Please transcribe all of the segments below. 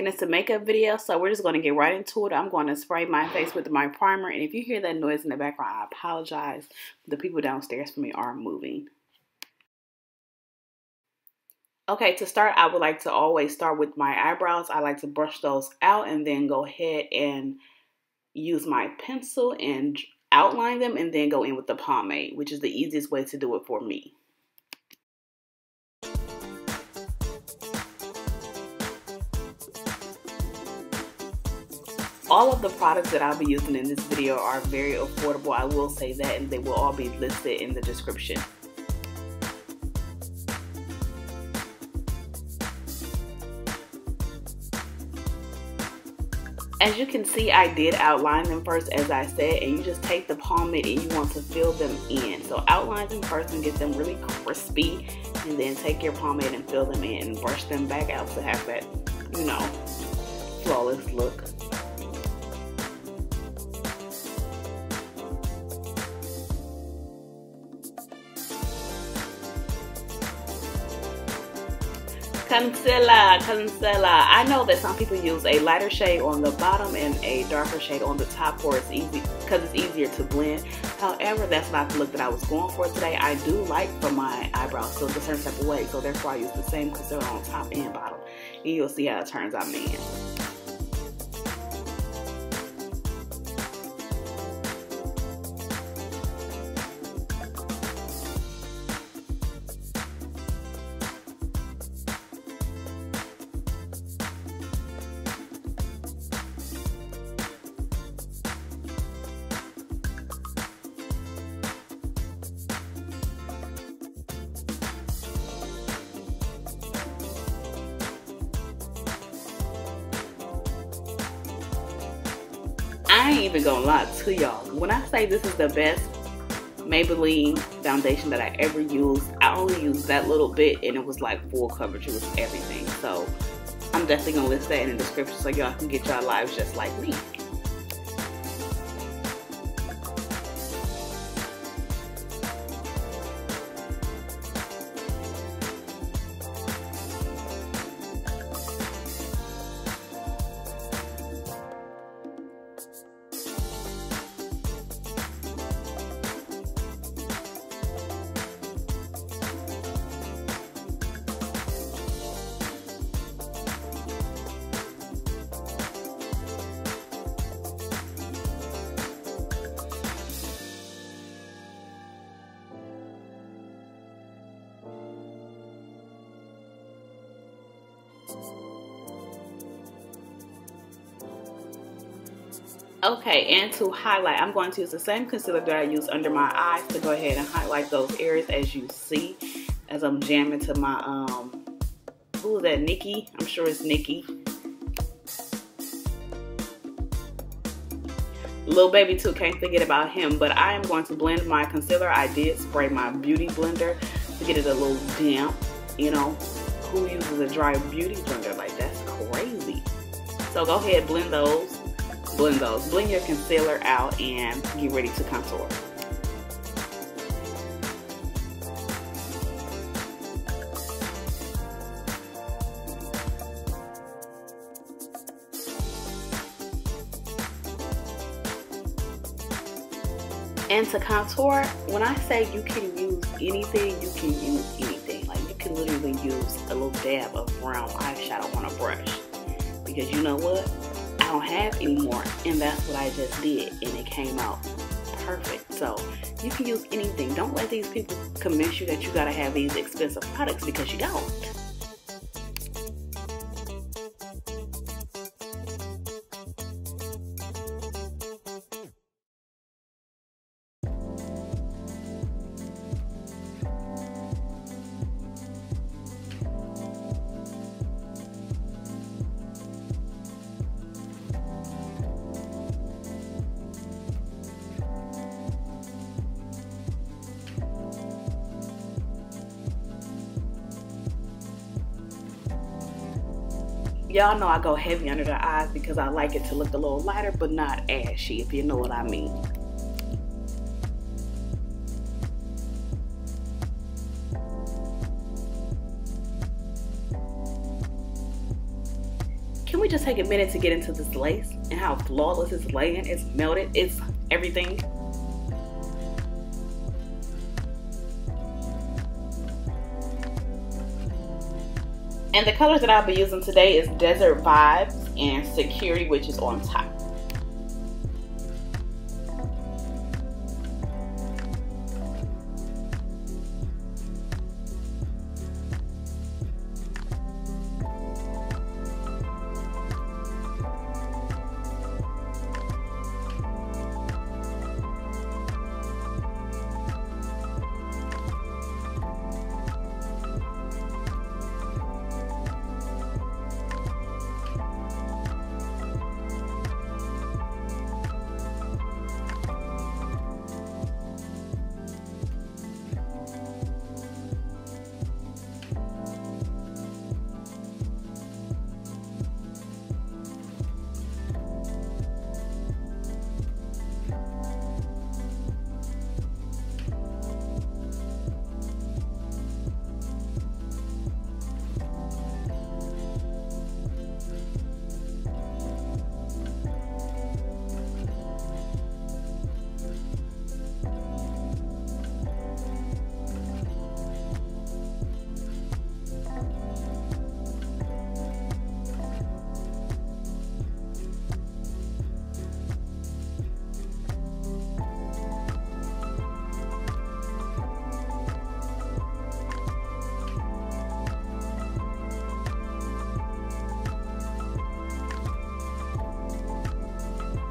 and it's a makeup video, so we're just going to get right into it. I'm going to spray my face with my primer, and if you hear that noise in the background, I apologize. The people downstairs for me are moving. Okay, to start, I would like to always start with my eyebrows. I like to brush those out and then go ahead and use my pencil and outline them and then go in with the pomade, which is the easiest way to do it for me. All of the products that I'll be using in this video are very affordable. I will say that and they will all be listed in the description. As you can see, I did outline them first, as I said, and you just take the pomade and you want to fill them in. So outline them first and get them really crispy, and then take your pomade and fill them in and brush them back out to have that, you know, flawless look. Concealer, concealer. I know that some people use a lighter shade on the bottom and a darker shade on the top for it's easy because it's easier to blend. However, that's not the look that I was going for today. I do like for my eyebrows to look a certain type of way, so therefore I use the same concealer on top and bottom. And you'll see how it turns out in the end. I ain't even gonna lie to y'all. When I say this is the best Maybelline foundation that I ever used, I only used that little bit and it was like full coverage. It was everything. So I'm definitely gonna list that in the description so y'all can get y'all lives just like me. Okay, and to highlight, I'm going to use the same concealer that I use under my eyes to go ahead and highlight those areas as you see as I'm jamming to my, um, who is that, Nikki? I'm sure it's Nikki. Little baby too, can't forget about him, but I am going to blend my concealer. I did spray my beauty blender to get it a little damp, you know. Who uses a dry beauty blender? Like, that's crazy. So go ahead, blend those blend those. Blend your concealer out and get ready to contour. And to contour, when I say you can use anything, you can use anything. Literally use a little dab of brown eyeshadow on a brush. Because you know what? I don't have anymore. And that's what I just did. And it came out perfect. So you can use anything. Don't let these people convince you that you got to have these expensive products because you don't. Y'all know I go heavy under the eyes because I like it to look a little lighter but not ashy, if you know what I mean. can we just take a minute to get into this lace and how flawless it's laying? It's melted. It's everything. And the colors that I'll be using today is Desert Vibes and Security, which is on top.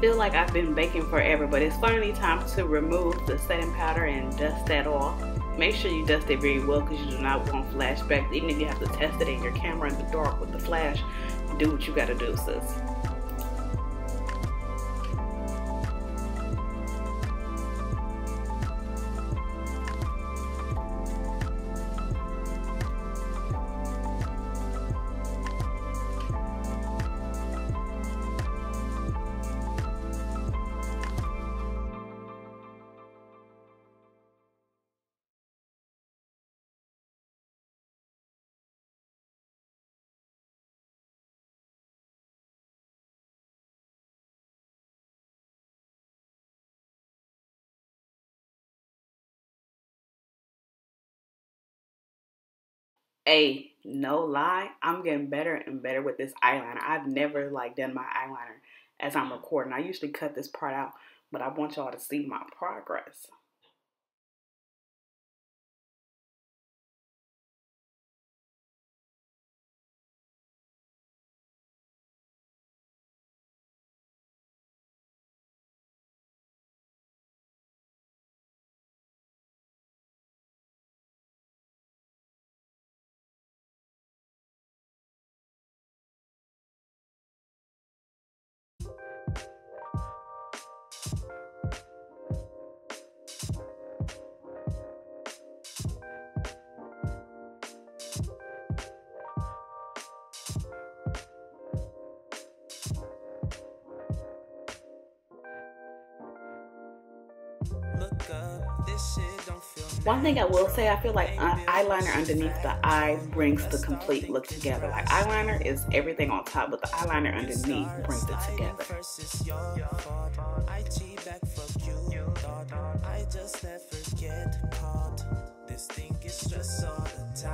Feel like I've been baking forever, but it's finally time to remove the setting powder and dust that off. Make sure you dust it very well because you do not want flashbacks. Even if you have to test it in your camera in the dark with the flash, do what you gotta do, sis. A no lie, I'm getting better and better with this eyeliner. I've never like done my eyeliner as I'm recording. I usually cut this part out, but I want y'all to see my progress. One thing I will say, I feel like eyeliner underneath the eye brings the complete look together. Like eyeliner is everything on top, but the eyeliner underneath brings it together. This thing is stress all the time.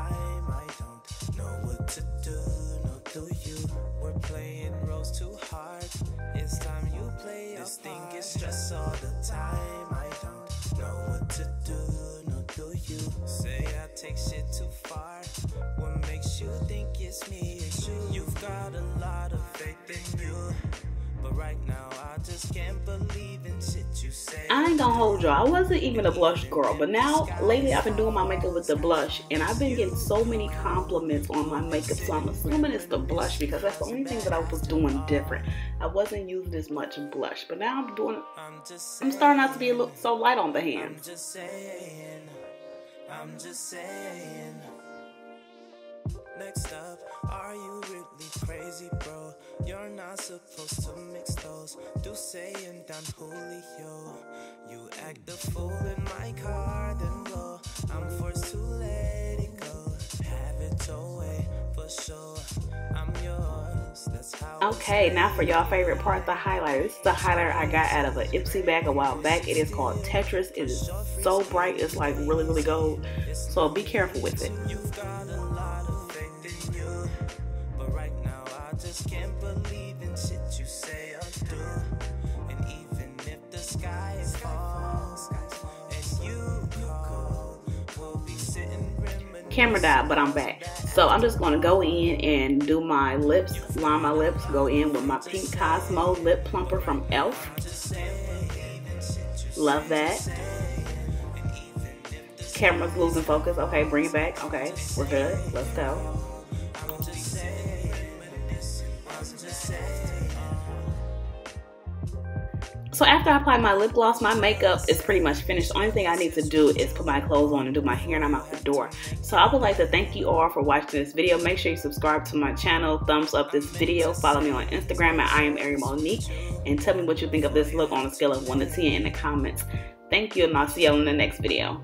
I ain't gonna hold y'all. I wasn't even a blush girl, but now lately I've been doing my makeup with the blush, and I've been getting so many compliments on my makeup. So I'm assuming it's the blush because that's the only thing that I was doing different. I wasn't using as much blush, but now I'm doing. it. I'm starting out to be a little so light on the hands. I'm just saying. Do say and Don Julio. You act the fool in my car, then blow. I'm forced to let it go. Have it away for sure. I'm yours, that's how Okay, now for y'all favorite part, the highlighter. This is the highlighter I got out of an Ipsy bag a while back. It is called Tetris. It is so bright, it's like really, really gold. So be careful with it. Camera died, but I'm back. So I'm just going to go in and do my lips, line my lips, go in with my Pink Cosmo Lip Plumper from e.l.f. Love that. Camera's losing focus. Okay, bring it back. Okay, we're good. Let's go. So after I apply my lip gloss, my makeup is pretty much finished. The only thing I need to do is put my clothes on and do my hair and I'm out the door. So I would like to thank you all for watching this video. Make sure you subscribe to my channel, thumbs up this video, follow me on Instagram at I am Ari Monique, and tell me what you think of this look on a scale of 1 to 10 in the comments. Thank you and I'll see you in the next video.